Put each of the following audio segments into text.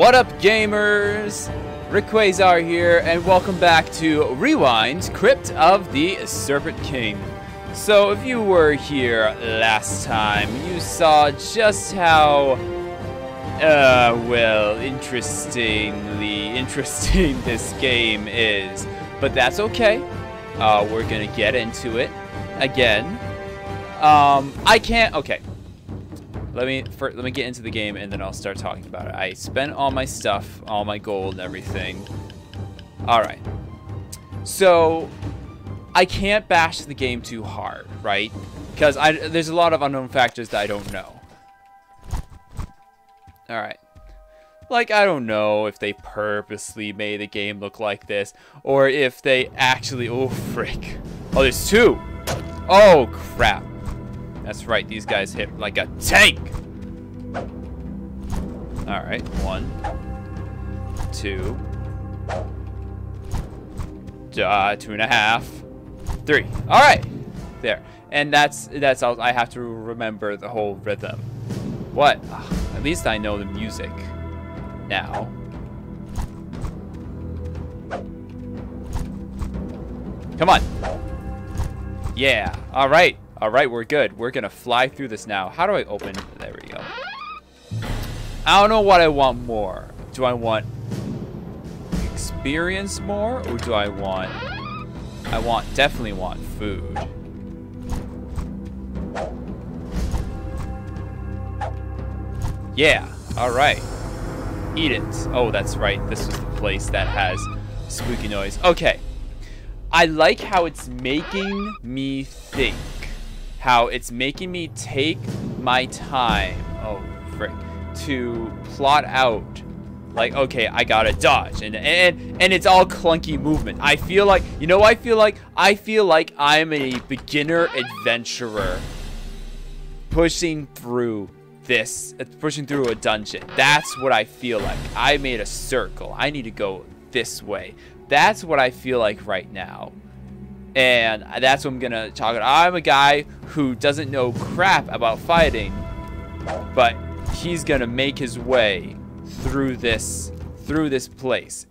What up, gamers? Rik Quasar here, and welcome back to Rewind Crypt of the Serpent King. So, if you were here last time, you saw just how, uh, well, interestingly interesting this game is. But that's okay. Uh, we're gonna get into it again. Um, I can't, okay. Let me for, let me get into the game and then I'll start talking about it. I spent all my stuff, all my gold and everything. All right. So I can't bash the game too hard, right? Because I there's a lot of unknown factors that I don't know. All right. Like I don't know if they purposely made the game look like this or if they actually oh frick. Oh, there's two. Oh crap. That's right, these guys hit like a tank. Alright, one, two, uh, two and a half, three. Alright, there. And that's, that's all, I have to remember the whole rhythm. What? Ugh, at least I know the music now. Come on. Yeah, alright. Alright, we're good. We're gonna fly through this now. How do I open? There we go. I don't know what I want more. Do I want experience more? Or do I want... I want, definitely want food. Yeah, alright. Eat it. Oh, that's right. This is the place that has spooky noise. Okay. I like how it's making me think how it's making me take my time, oh frick, to plot out like okay i gotta dodge and and and it's all clunky movement. I feel like you know i feel like? I feel like i'm a beginner adventurer pushing through this pushing through a dungeon. That's what i feel like. I made a circle. I need to go this way. That's what i feel like right now and that's what I'm gonna talk about. I'm a guy who doesn't know crap about fighting, but he's gonna make his way through this through this place.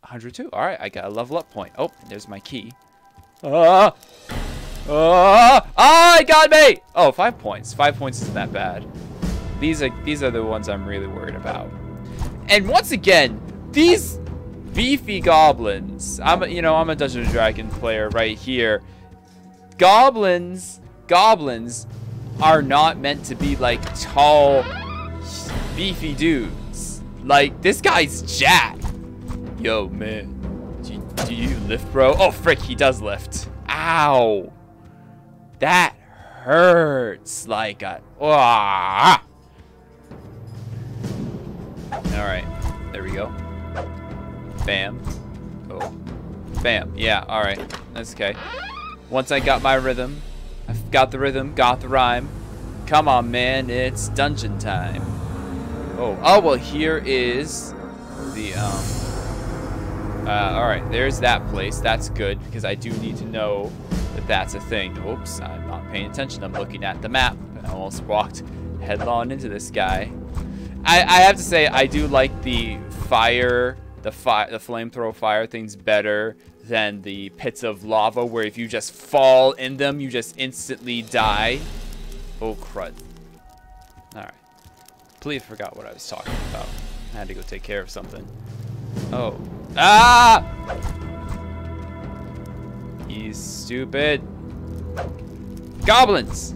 102. All right, I got a level up point. Oh, there's my key. Ah, ah, ah! It got me. Oh, five points. Five points isn't that bad. These are these are the ones I'm really worried about. And once again, these beefy goblins. I'm a, you know, I'm a Dungeons & Dragon player right here. Goblins, goblins are not meant to be like tall, beefy dudes. Like, this guy's Jack. Yo, man. Do you, do you lift, bro? Oh, frick, he does lift. Ow. That hurts like a... Ah. Alright, there we go. Bam. Oh. Bam. Yeah, alright. That's okay. Once I got my rhythm, I've got the rhythm, got the rhyme. Come on, man, it's dungeon time. Oh, oh, well, here is the, um, uh, alright, there's that place. That's good, because I do need to know that that's a thing. Oops, I'm not paying attention. I'm looking at the map. I almost walked headlong into this guy. I, I have to say, I do like the fire the fire, the flamethrower fire thing's better than the pits of lava where if you just fall in them, you just instantly die. Oh, crud. Alright. Please forgot what I was talking about. I had to go take care of something. Oh. Ah! He's stupid. Goblins!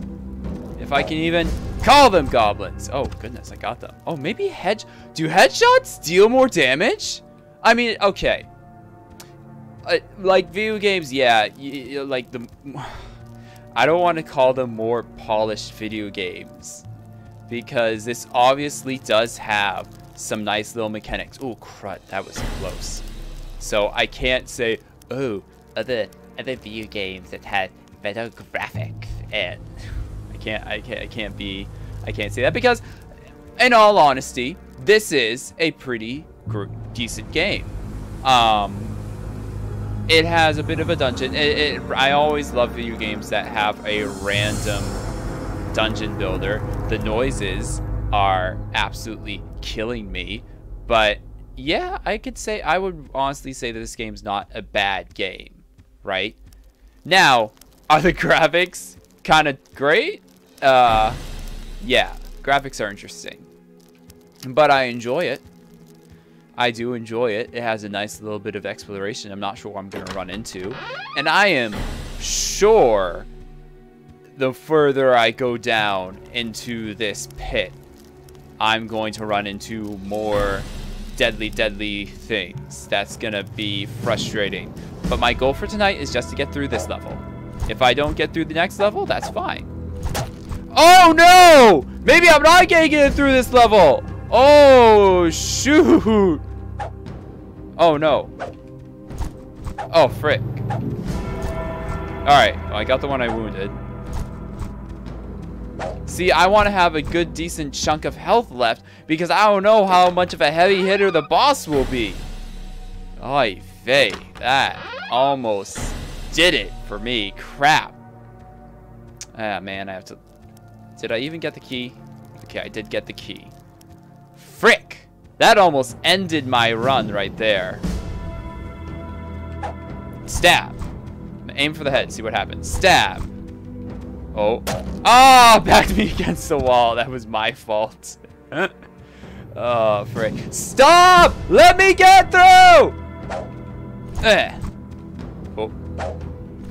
If I can even call them goblins. Oh, goodness, I got them. Oh, maybe hedge... Do headshots deal more damage? I mean, okay. Uh, like video games, yeah, like the I don't want to call them more polished video games because this obviously does have some nice little mechanics. Oh crud, that was close. So I can't say, oh, other other video games that had better graphics and I can't I can't I can't be I can't say that because in all honesty, this is a pretty decent game. Um, it has a bit of a dungeon. It, it, I always love video games that have a random dungeon builder. The noises are absolutely killing me. But yeah, I could say I would honestly say that this game's not a bad game, right? Now, are the graphics kind of great? Uh, yeah, graphics are interesting, but I enjoy it. I do enjoy it. It has a nice little bit of exploration. I'm not sure what I'm going to run into. And I am sure the further I go down into this pit, I'm going to run into more deadly, deadly things. That's going to be frustrating. But my goal for tonight is just to get through this level. If I don't get through the next level, that's fine. Oh, no! Maybe I'm not going to get through this level. Oh, shoot. Oh, no. Oh, frick. Alright, well, I got the one I wounded. See, I want to have a good, decent chunk of health left because I don't know how much of a heavy hitter the boss will be. Oy vey, that almost did it for me. Crap. Ah, man, I have to... Did I even get the key? Okay, I did get the key. Frick! That almost ended my run right there. Stab. Aim for the head, see what happens. Stab. Oh. Ah, oh, backed me against the wall. That was my fault. oh, frick. Stop! Let me get through! Eh. Oh.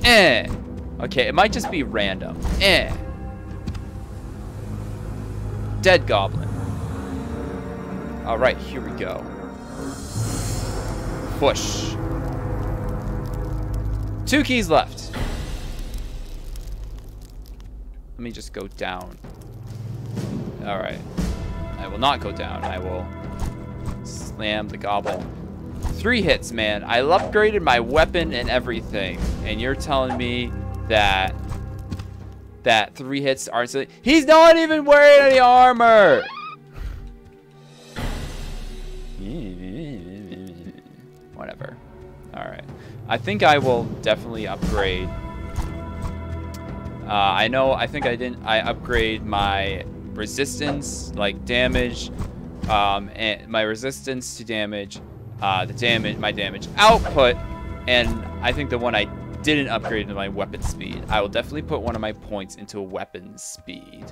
Eh. Okay, it might just be random. Eh. Dead goblin. Alright, here we go. Push. Two keys left. Let me just go down. Alright. I will not go down. I will slam the goblin. Three hits, man. I upgraded my weapon and everything. And you're telling me that that three hits aren't... He's not even wearing any armor! I think I will definitely upgrade. Uh, I know, I think I didn't, I upgrade my resistance, like damage, um, and my resistance to damage, uh, the damage, my damage output, and I think the one I didn't upgrade is my weapon speed. I will definitely put one of my points into weapon speed.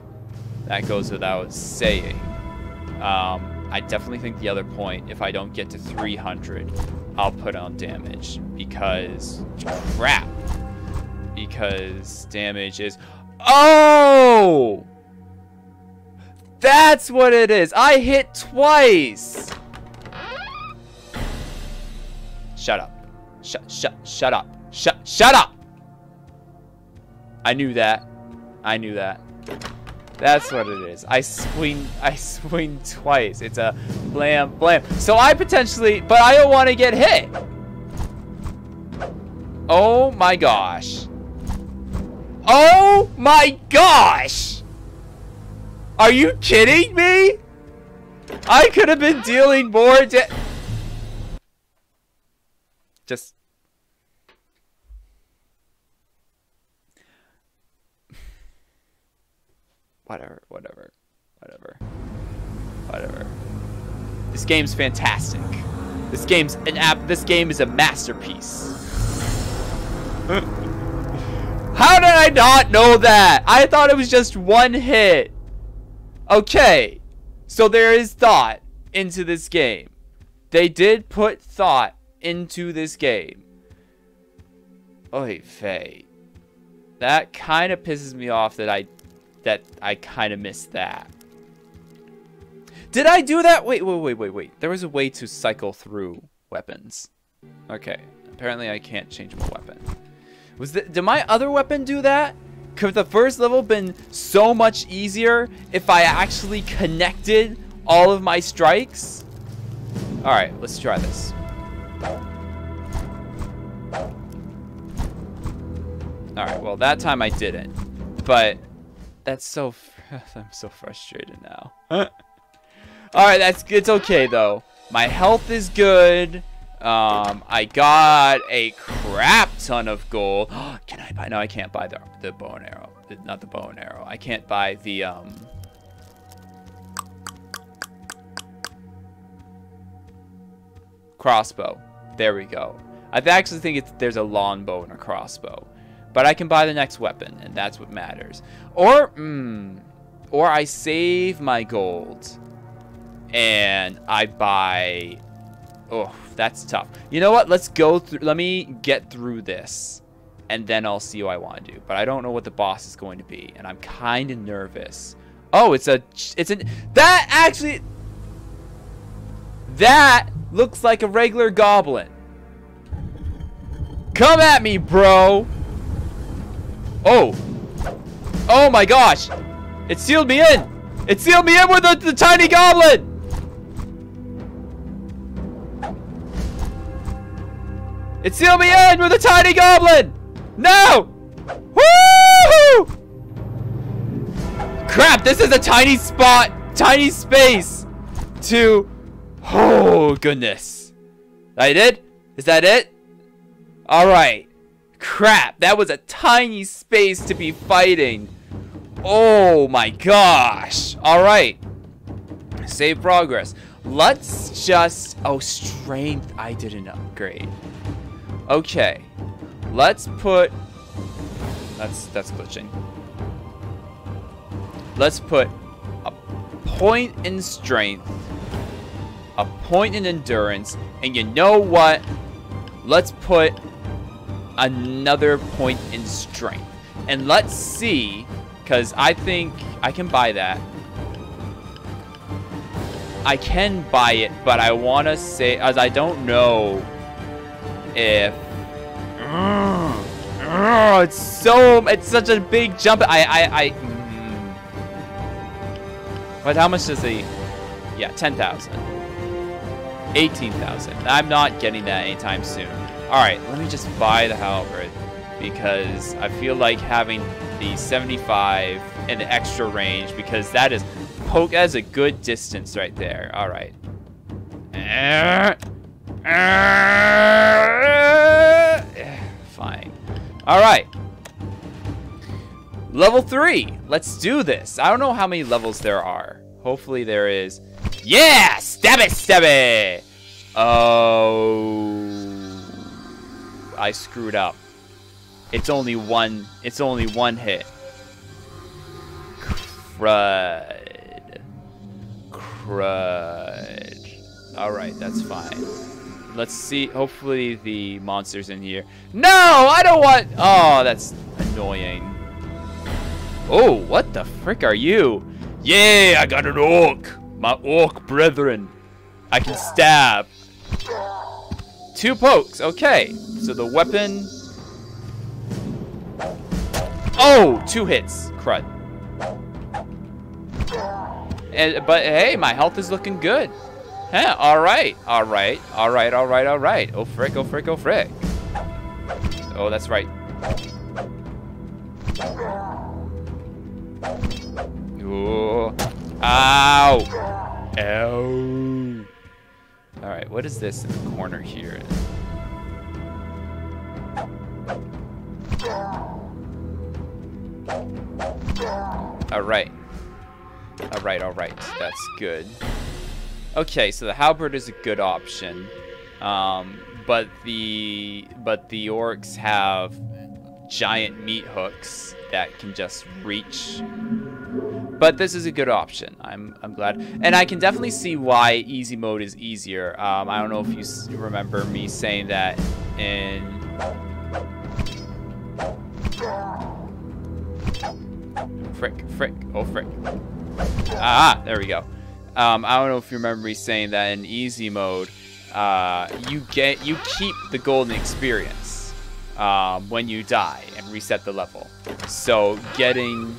That goes without saying. Um, I definitely think the other point, if I don't get to 300, I'll put on damage. Because, crap. Because damage is... Oh! That's what it is. I hit twice. Shut up. Shut, shut, shut up. Shut, shut up! I knew that. I knew that. That's what it is. I swing, I swing twice. It's a blam, blam. So I potentially, but I don't want to get hit. Oh my gosh. Oh my gosh. Are you kidding me? I could have been dealing more Just whatever, whatever, whatever, whatever. This game's fantastic. This game's an app. This game is a masterpiece. How did I not know that? I thought it was just one hit. Okay, so there is thought into this game. They did put thought into this game. Oy vey. That kind of pisses me off that I that I kind of missed that. Did I do that? Wait, wait, wait, wait, wait. There was a way to cycle through weapons. Okay. Apparently I can't change my weapon. Was the, did my other weapon do that? Could the first level been so much easier if I actually connected all of my strikes? Alright, let's try this. Alright, well that time I didn't. But that's so... I'm so frustrated now. Alright, that's it's okay, though. My health is good. Um, I got a crap ton of gold. Can I buy... No, I can't buy the, the bow and arrow. Not the bow and arrow. I can't buy the... um. crossbow. There we go. I actually think it's, there's a longbow and a crossbow. But I can buy the next weapon, and that's what matters. Or, hmm, or I save my gold, and I buy... Oh, that's tough. You know what? Let's go through... Let me get through this, and then I'll see what I want to do. But I don't know what the boss is going to be, and I'm kind of nervous. Oh, it's a... It's a... That actually... That looks like a regular goblin. Come at me, bro. Oh. Oh my gosh. It sealed me in. It sealed me in with the, the tiny goblin. It sealed me in with a tiny goblin. No. Woo! Crap, this is a tiny spot, tiny space to Oh, goodness. I did? Is that it? Alright. Crap, that was a tiny space to be fighting. Oh my gosh. Alright. Save progress. Let's just... Oh, strength I didn't upgrade. Okay. Let's put... That's, that's glitching. Let's put a point in strength a point in endurance, and you know what? Let's put another point in strength. And let's see, because I think I can buy that. I can buy it, but I want to say, as I don't know if... Oh, it's so, it's such a big jump. I, I, I... Mm. But how much does he... Yeah, 10,000. 18,000. I'm not getting that anytime soon. Alright, let me just buy the halberd because I feel like having the 75 and the extra range because that is poke as a good distance right there. Alright. Fine. Alright. Level 3. Let's do this. I don't know how many levels there are. Hopefully there is. Yeah! Stab it, stab it! Oh. I screwed up. It's only one, it's only one hit. Crud. Crud. Alright, that's fine. Let's see, hopefully the monster's in here. No, I don't want, oh, that's annoying. Oh, what the frick are you? Yeah, I got an orc. My orc brethren. I can stab. Two pokes, okay. So the weapon... Oh, two hits. Crud. And, but hey, my health is looking good. Huh, alright, alright, alright, alright, alright. Oh frick, oh frick, oh frick. Oh, that's right. Ooh. Ow. Ow. Alright, what is this in the corner here? Alright. Alright, alright. That's good. Okay, so the halberd is a good option. Um, but the but the orcs have giant meat hooks that can just reach but this is a good option. I'm, I'm glad. And I can definitely see why easy mode is easier. Um, I don't know if you remember me saying that in... Frick, frick, oh frick. Ah, there we go. Um, I don't know if you remember me saying that in easy mode, uh, you get you keep the golden experience um, when you die and reset the level. So getting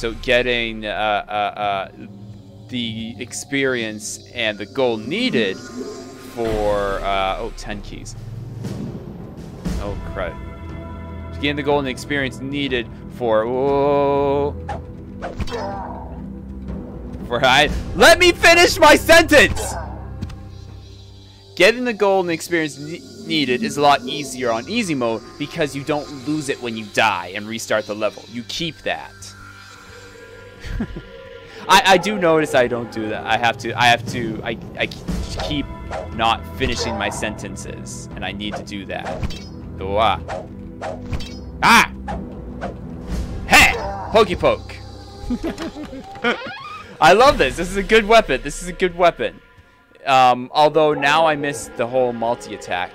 so getting uh, uh, uh, the experience and the gold needed for, uh, oh, 10 keys. Oh, crud. Getting the golden experience needed for, oh, for I, let me finish my sentence! Getting the golden experience needed is a lot easier on easy mode because you don't lose it when you die and restart the level. You keep that. I, I do notice I don't do that. I have to, I have to, I, I keep not finishing my sentences, and I need to do that. Oh, ah. Hey! Pokey poke. I love this. This is a good weapon. This is a good weapon. Um, although now I miss the whole multi-attack.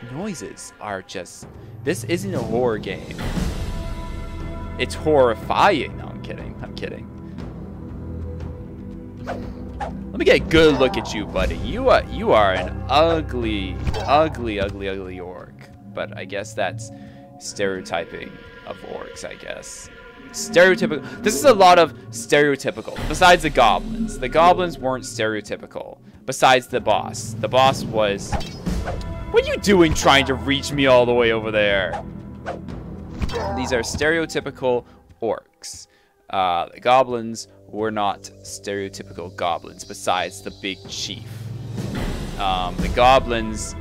The noises are just... This isn't a horror game. It's horrifying. No, I'm kidding. I'm kidding. Let me get a good look at you, buddy. You are you are an ugly, ugly, ugly, ugly orc. But I guess that's stereotyping of orcs, I guess. Stereotypical. This is a lot of stereotypical. Besides the goblins. The goblins weren't stereotypical. Besides the boss. The boss was... What are you doing trying to reach me all the way over there? These are stereotypical orcs. Uh, the goblins were not stereotypical goblins, besides the big chief. Um, the goblins,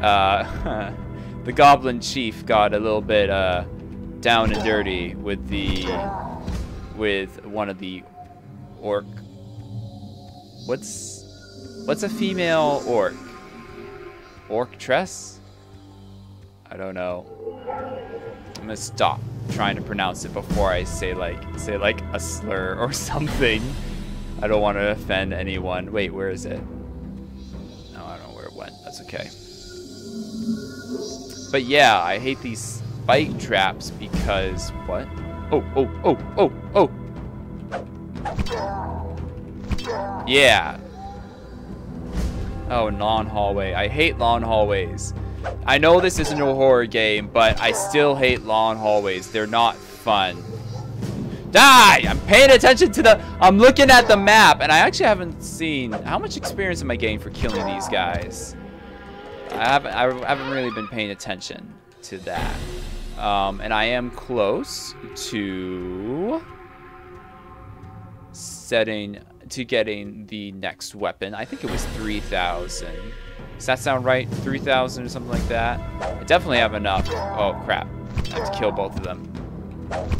uh, the goblin chief got a little bit uh, down and dirty with the, with one of the orc. What's, what's a female orc? Orc tress? I don't know. I'm gonna stop trying to pronounce it before I say like say like a slur or something. I don't want to offend anyone. Wait, where is it? No, I don't know where it went. That's okay. But yeah, I hate these spike traps because what? Oh, oh, oh, oh, oh. Yeah. Oh, non hallway. I hate long hallways. I know this isn't a horror game, but I still hate long hallways. They're not fun. Die! I'm paying attention to the... I'm looking at the map, and I actually haven't seen... How much experience am I getting for killing these guys? I haven't, I haven't really been paying attention to that. Um, and I am close to setting to getting the next weapon. I think it was 3,000. Does that sound right? 3,000 or something like that? I definitely have enough. Oh, crap. I have to kill both of them.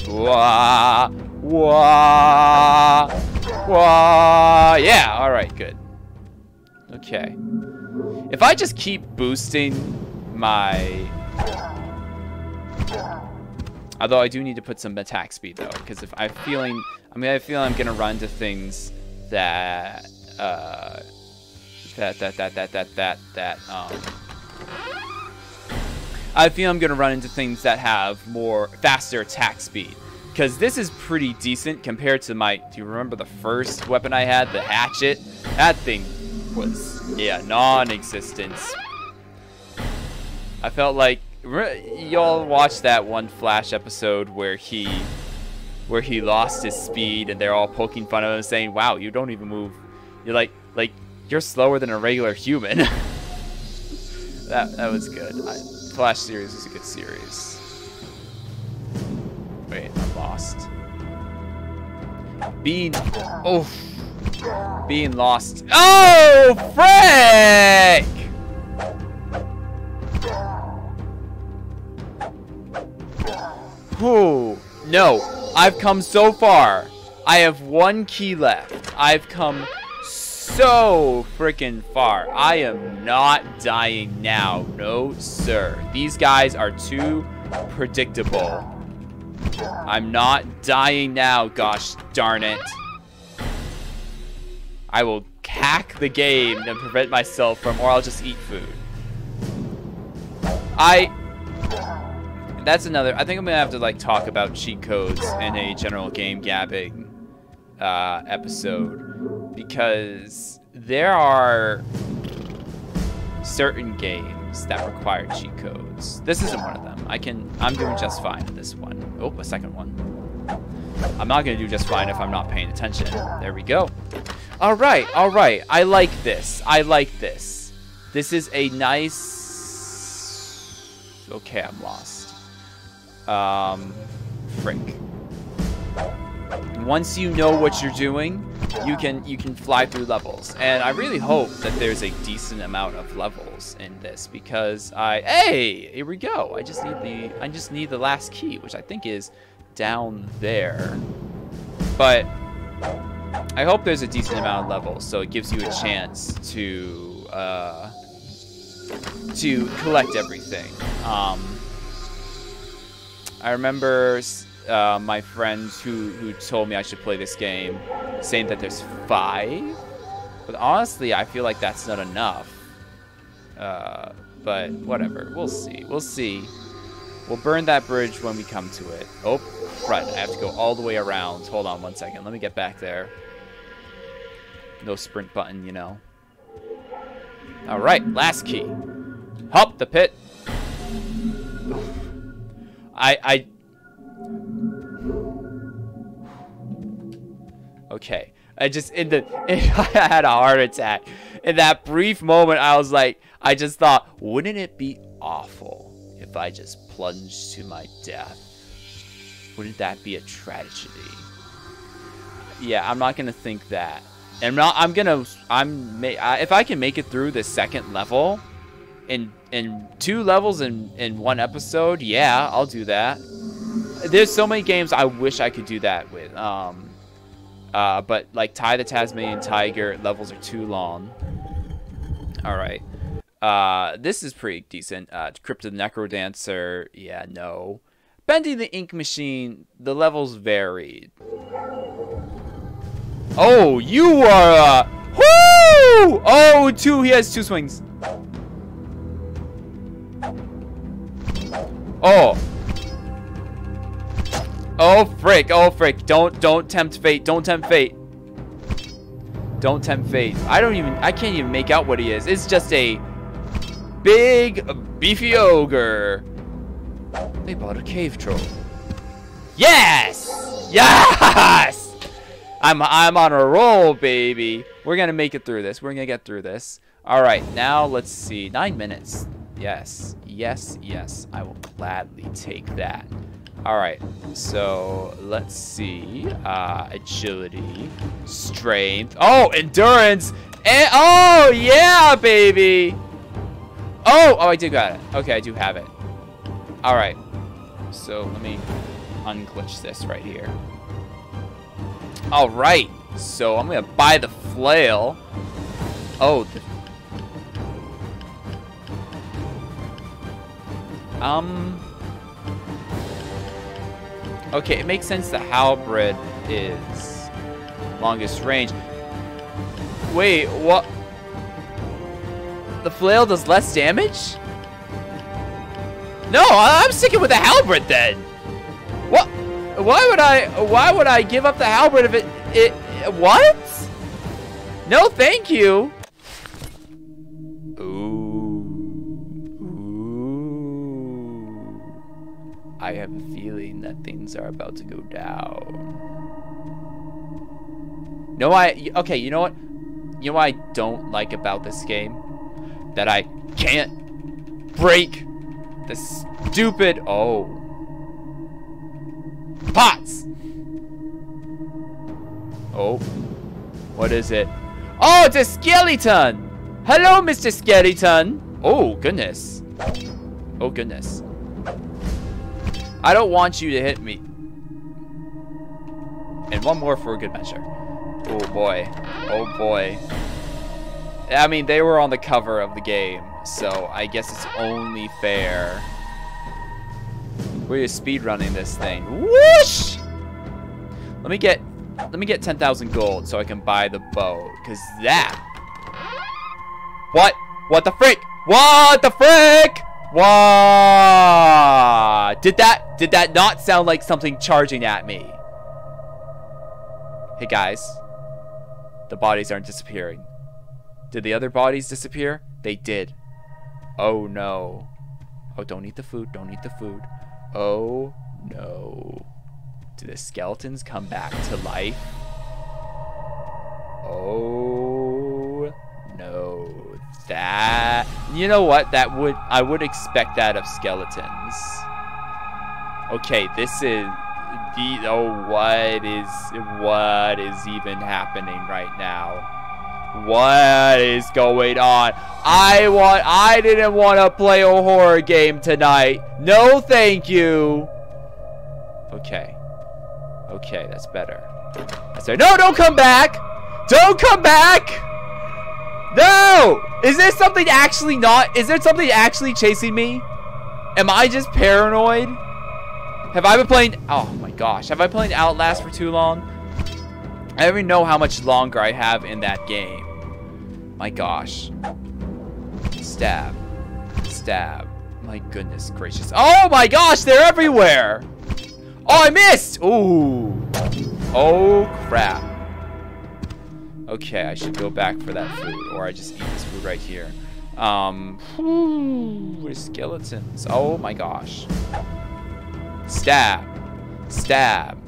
Wah! Wah! Wah! Yeah, alright, good. Okay. If I just keep boosting my... Although I do need to put some attack speed, though, because if I'm feeling... I mean, I feel I'm going to run to things that... Uh, that, that, that, that, that, that, that, um... I feel I'm gonna run into things that have more faster attack speed. Because this is pretty decent compared to my... Do you remember the first weapon I had? The hatchet? That thing was, yeah, non-existent. I felt like... Y'all watched that one Flash episode where he... Where he lost his speed and they're all poking fun of him saying, Wow, you don't even move. You're like, like, you're slower than a regular human. that that was good. I, Flash series is a good series. Wait, I'm lost. Being, oh, being lost. Oh, Frank! Whew. No, I've come so far. I have one key left. I've come so freaking far. I am not dying now. No, sir. These guys are too predictable. I'm not dying now, gosh darn it. I will hack the game and prevent myself from, or I'll just eat food. I... That's another... I think I'm going to have to, like, talk about cheat codes in a general game gabbing uh, episode because there are certain games that require cheat codes. This isn't one of them. I can, I'm doing just fine in this one. Oh, a second one. I'm not gonna do just fine if I'm not paying attention. There we go. All right, all right. I like this. I like this. This is a nice... Okay, I'm lost. Um, frick. Once you know what you're doing, you can you can fly through levels. And I really hope that there's a decent amount of levels in this because I hey, here we go. I just need the I just need the last key, which I think is down there. But I hope there's a decent amount of levels so it gives you a chance to uh, to collect everything. Um, I remember uh, my friends who, who told me I should play this game saying that there's five. But honestly, I feel like that's not enough. Uh, but whatever. We'll see. We'll see. We'll burn that bridge when we come to it. Oh, right. I have to go all the way around. Hold on one second. Let me get back there. No sprint button, you know. Alright, last key. Hop the pit. I, I... Okay. I just, in the, I had a heart attack. In that brief moment, I was like, I just thought, wouldn't it be awful if I just plunged to my death? Wouldn't that be a tragedy? Yeah, I'm not gonna think that. And I'm not, I'm gonna, I'm, if I can make it through the second level, in in two levels in in one episode, yeah, I'll do that. There's so many games I wish I could do that with. Um, uh, but like Ty the Tasmanian Tiger levels are too long. All right. Uh, this is pretty decent. Uh, Crypt of the Necrodancer, yeah, no. Bendy and the Ink Machine, the levels varied. Oh, you are, uh, whoo! Oh, two, he has two swings. Oh. Oh, frick. Oh, frick. Don't, don't tempt fate. Don't tempt fate. Don't tempt fate. I don't even, I can't even make out what he is. It's just a big, beefy ogre. They bought a cave troll. Yes! Yes! I'm, I'm on a roll, baby. We're gonna make it through this. We're gonna get through this. All right, now let's see. Nine minutes. Yes, yes, yes. I will gladly take that. All right, so let's see. Uh, agility, strength. Oh, endurance. And oh yeah, baby. Oh, oh, I do got it. Okay, I do have it. All right. So let me unglitch this right here. All right. So I'm gonna buy the flail. Oh, the Um. Okay, it makes sense that halberd is longest range. Wait, what? The flail does less damage? No, I'm sticking with the halberd then. What? Why would I? Why would I give up the halberd if it? It? What? No, thank you. Ooh. I have a feeling that things are about to go down. No, I... Okay, you know what? You know what I don't like about this game? That I can't break the stupid... Oh. Pots! Oh. What is it? Oh, it's a skeleton! Hello, Mr. Skeleton! Oh, goodness. Oh, goodness. I don't want you to hit me. And one more for a good measure. Oh boy. Oh boy. I mean, they were on the cover of the game, so I guess it's only fair. We're speed running this thing. Whoosh! Let me get let me get 10,000 gold so I can buy the bow, cause that. What? What the frick? What the frick? What? Did that did that not sound like something charging at me? Hey guys. The bodies aren't disappearing. Did the other bodies disappear? They did. Oh no. Oh, don't eat the food. Don't eat the food. Oh no. Do the skeletons come back to life? Oh no that. You know what? That would I would expect that of skeletons. Okay, this is the oh what is what is even happening right now? What is going on? I want I didn't want to play a horror game tonight. No, thank you. Okay. Okay, that's better. That's better. No, don't come back. Don't come back. No! Is there something actually not? Is there something actually chasing me? Am I just paranoid? Have I been playing... Oh my gosh. Have I played Outlast for too long? I don't even know how much longer I have in that game. My gosh. Stab. Stab. My goodness gracious. Oh my gosh, they're everywhere! Oh, I missed! Ooh. Oh, crap. Okay, I should go back for that food, or I just eat this food right here. Um, whew, skeletons. Oh my gosh. Stab. Stab.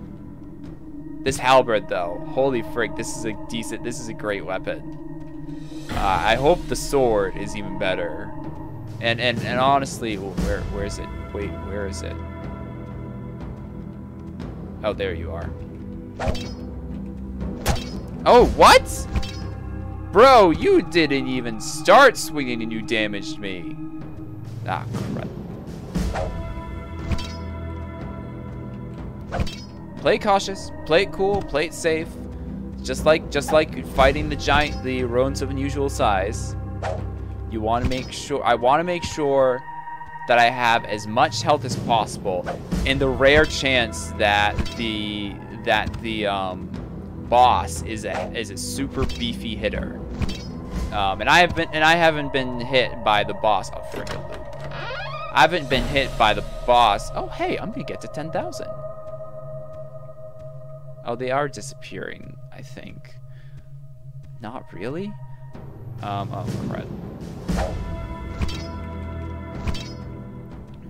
This halberd, though. Holy frick, this is a decent, this is a great weapon. Uh, I hope the sword is even better. And, and, and honestly, where, where is it? Wait, where is it? Oh, there you are. Oh, what? Bro, you didn't even start swinging and you damaged me. Ah, crap. Play cautious, play it cool, play it safe. Just like just like fighting the giant the rodents of unusual size. You want to make sure I want to make sure that I have as much health as possible in the rare chance that the that the um boss is a is a super beefy hitter. Um, and I have been and I haven't been hit by the boss. Oh loop. I haven't been hit by the boss. Oh hey, I'm gonna get to 10,000. Oh, they are disappearing, I think. Not really? Um, oh crud.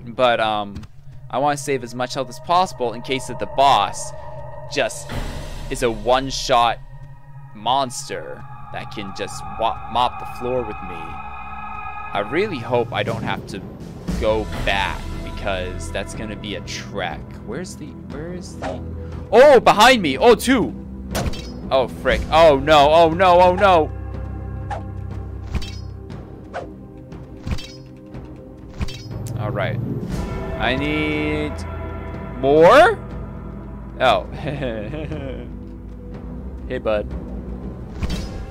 But um, I want to save as much health as possible in case that the boss just is a one-shot monster that can just mop the floor with me. I really hope I don't have to go back because that's gonna be a trek. Where's the, where is the, oh, behind me, oh, two. Oh, frick, oh no, oh no, oh no. All right, I need more? Oh. hey, bud.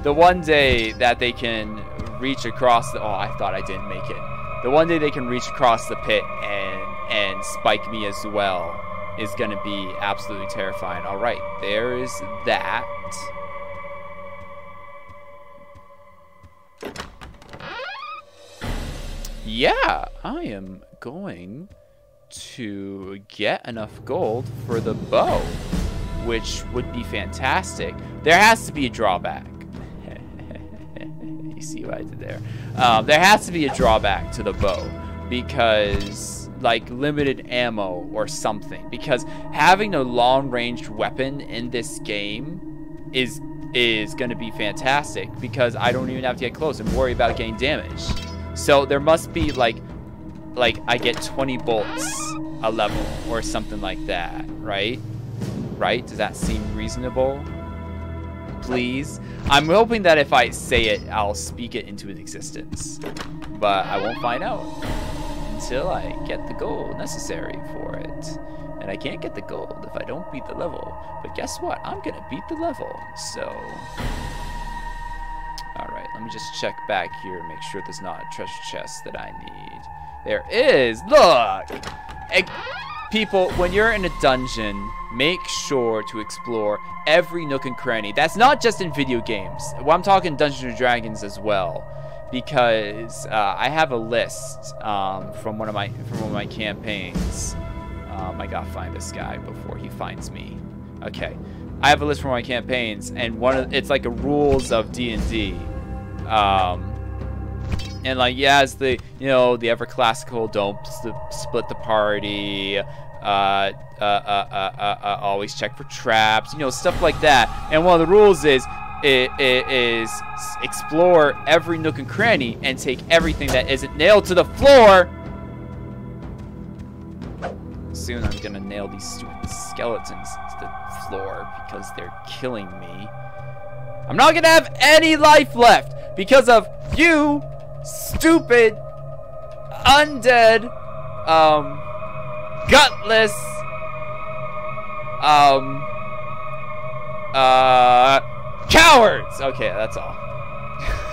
The one day that they can reach across the... Oh, I thought I didn't make it. The one day they can reach across the pit and, and spike me as well is going to be absolutely terrifying. All right, there's that. Yeah, I am going to get enough gold for the bow, which would be fantastic. There has to be a drawback. you see what I did there? Um, there has to be a drawback to the bow because like limited ammo or something because having a long range weapon in this game is is going to be fantastic because I don't even have to get close and worry about getting damaged. So there must be like like I get 20 bolts a level or something like that, right? Right? Does that seem reasonable? Please? I'm hoping that if I say it, I'll speak it into existence. But I won't find out until I get the gold necessary for it. And I can't get the gold if I don't beat the level. But guess what? I'm gonna beat the level. So... Alright, let me just check back here and make sure there's not a treasure chest that I need. There is. Look! People, when you're in a dungeon, make sure to explore every nook and cranny. That's not just in video games. Well, I'm talking Dungeons and Dragons as well. Because uh, I have a list um, from one of my from one of my campaigns. Um, I gotta find this guy before he finds me. Okay, I have a list from my campaigns, and one of it's like a rules of D and D. Um, and like yeah it's the you know the ever classical don't split the party uh uh, uh, uh, uh, always check for traps you know stuff like that. And one of the rules is is explore every nook and cranny and take everything that isn't nailed to the floor. Soon I'm gonna nail these stupid skeletons to the floor because they're killing me. I'm not gonna have any life left because of you stupid, undead, um, gutless, um, uh, cowards. Okay, that's all.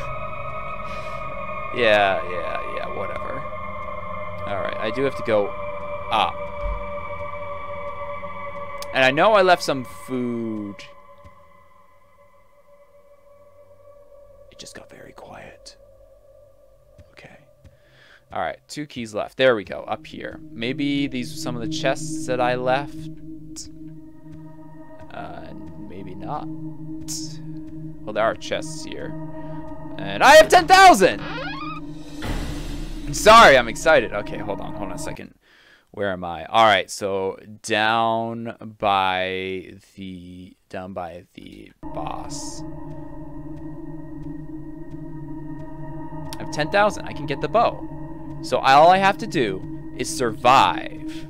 Yeah, yeah, yeah, whatever. Alright, I do have to go up. And I know I left some food. It just got very quiet. Okay. Alright, two keys left. There we go, up here. Maybe these are some of the chests that I left. Uh, maybe not. Well, there are chests here. And I have 10,000! I'm sorry, I'm excited. Okay, hold on, hold on a second. Where am I? All right, so down by the down by the boss. I have 10,000. I can get the bow. So all I have to do is survive,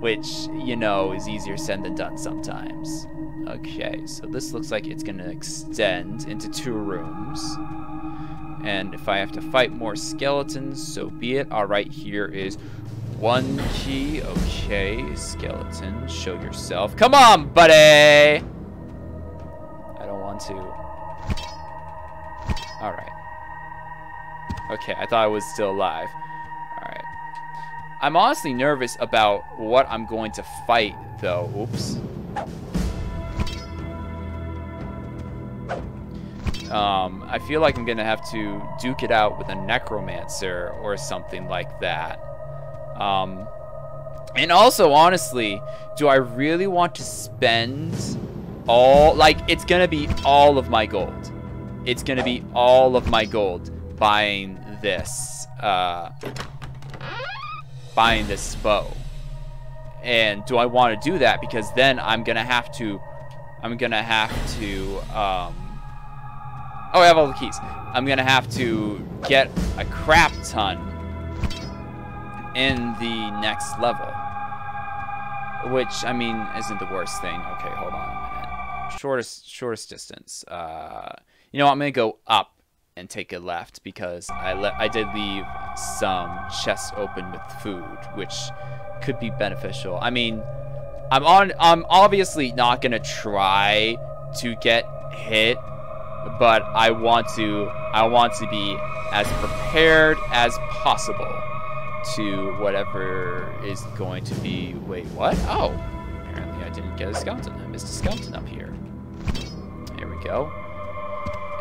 which, you know, is easier said than done sometimes. Okay, so this looks like it's going to extend into two rooms. And if I have to fight more skeletons, so be it. All right, here is one key. Okay, skeleton, show yourself. Come on, buddy! I don't want to. All right. Okay, I thought I was still alive. I'm honestly nervous about what I'm going to fight, though. Oops. Um, I feel like I'm going to have to duke it out with a necromancer or something like that. Um, and also, honestly, do I really want to spend all, like, it's going to be all of my gold. It's going to be all of my gold buying this, uh, buying this bow. And do I want to do that? Because then I'm going to have to, I'm going to have to, um, Oh, I have all the keys. I'm going to have to get a crap ton in the next level. Which, I mean, isn't the worst thing. Okay, hold on a minute. Shortest, shortest distance. Uh, you know, I'm going to go up and take a left because I, le I did leave some chests open with food, which could be beneficial. I mean, I'm on. I'm obviously not gonna try to get hit but I want to I want to be as prepared as possible to whatever is going to be. Wait, what? Oh, apparently I didn't get a skeleton. I missed a skeleton up here. There we go.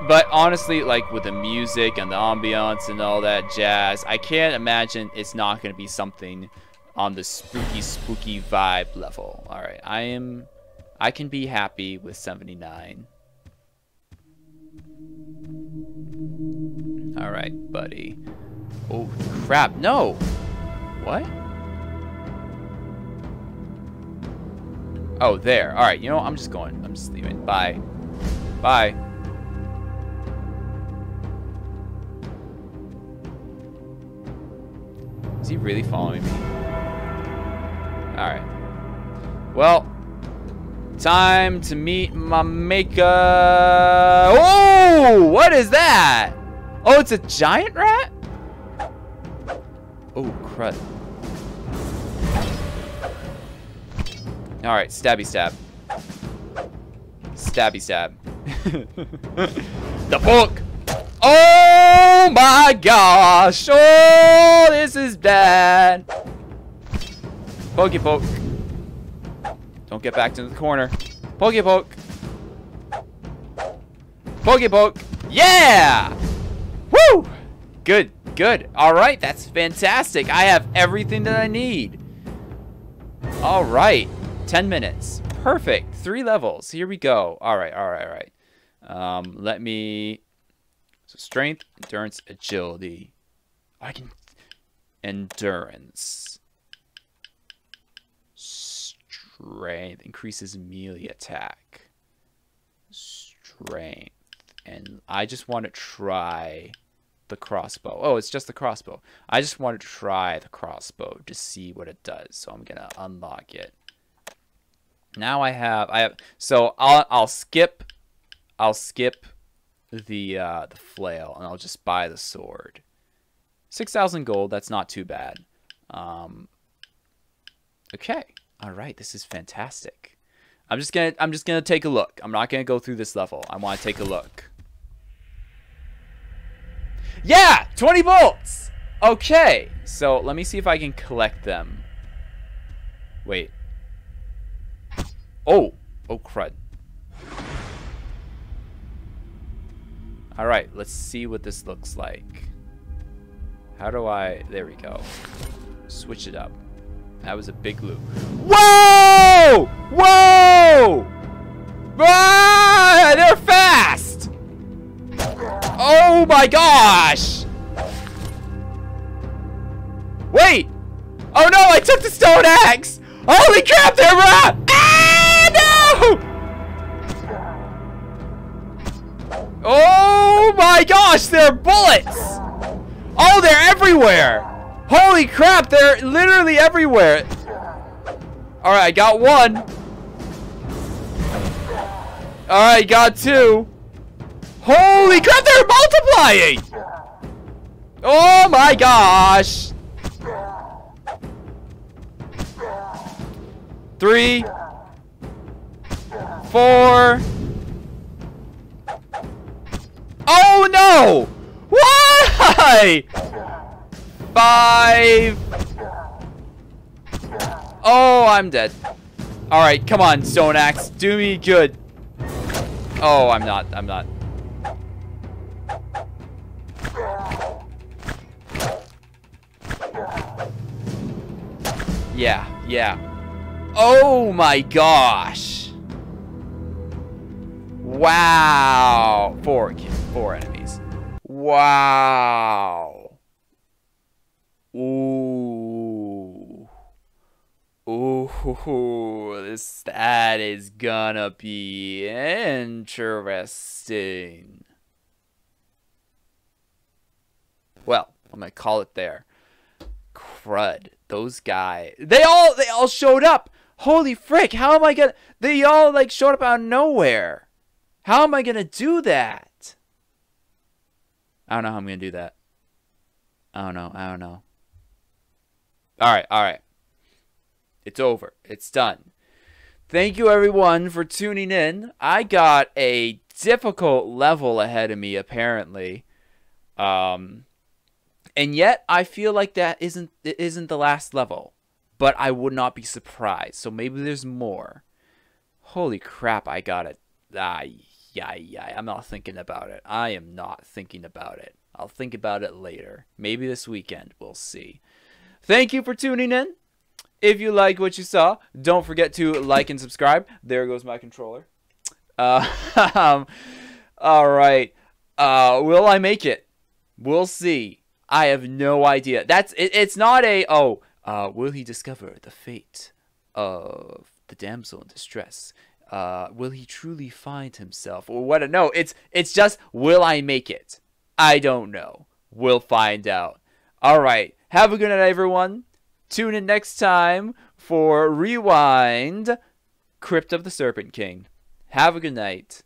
But honestly, like with the music and the ambiance and all that jazz, I can't imagine it's not going to be something on the spooky, spooky vibe level. All right, I am, I can be happy with 79. Alright, buddy. Oh, crap. No! What? Oh, there. Alright, you know? I'm just going. I'm just leaving. Bye. Bye. Is he really following me? Alright. Well, time to meet my maker. Oh! What is that? Oh, it's a giant rat? Oh, crud. Alright, stabby stab. Stabby stab. the book! Oh my gosh! Oh, this is bad! Pokey poke. Don't get back to the corner. Pokey poke. Pokey poke. Yeah! Woo! Good, good. All right, that's fantastic. I have everything that I need. All right, 10 minutes. Perfect. Three levels. Here we go. All right, all right, all right. Um, let me... So strength, endurance, agility. I can... Endurance. Strength. Increases melee attack. Strength. And I just want to try the crossbow. Oh, it's just the crossbow. I just want to try the crossbow to see what it does. So I'm going to unlock it. Now I have I have so I'll I'll skip I'll skip the uh the flail and I'll just buy the sword. 6000 gold, that's not too bad. Um Okay. All right, this is fantastic. I'm just to I'm just to take a look. I'm not to go through this level. I want to take a look. Yeah, 20 bolts. Okay, so let me see if I can collect them. Wait. Oh, oh crud. All right, let's see what this looks like. How do I, there we go. Switch it up. That was a big loop. Whoa! Whoa! Ah, they're fast! Oh my gosh! Wait! Oh no, I took the stone axe! Holy crap, they're ah! ah no! Oh Oh my gosh, they're bullets! Oh, they're everywhere! Holy crap, they're literally everywhere! Alright, I got one. Alright, got two. Holy crap, they're multiplying! Oh my gosh! Three. Four. Oh no! Why? Five. Oh, I'm dead. Alright, come on, Stone Axe. Do me good. Oh, I'm not. I'm not. Yeah, yeah. Oh my gosh. Wow. Four, four enemies. Wow. Ooh. Ooh, this that is gonna be interesting. Well, I'm gonna call it there. Crud, those guys. They all they all showed up. Holy frick! How am I gonna? They all like showed up out of nowhere. How am I gonna do that? I don't know how I'm gonna do that. I don't know. I don't know. All right, all right. It's over. It's done. Thank you everyone for tuning in. I got a difficult level ahead of me apparently. Um and yet I feel like that isn't it isn't the last level, but I would not be surprised. So maybe there's more. Holy crap, I got it. Ah, yeah, yeah, I'm not thinking about it. I am not thinking about it. I'll think about it later. Maybe this weekend. We'll see. Thank you for tuning in. If you like what you saw, don't forget to like and subscribe. There goes my controller. Uh, all right. Uh, will I make it? We'll see. I have no idea. That's it, it's not a oh. Uh, will he discover the fate of the damsel in distress? Uh, will he truly find himself or what? No, it's it's just will I make it? I don't know. We'll find out. All right. Have a good night, everyone. Tune in next time for Rewind Crypt of the Serpent King. Have a good night.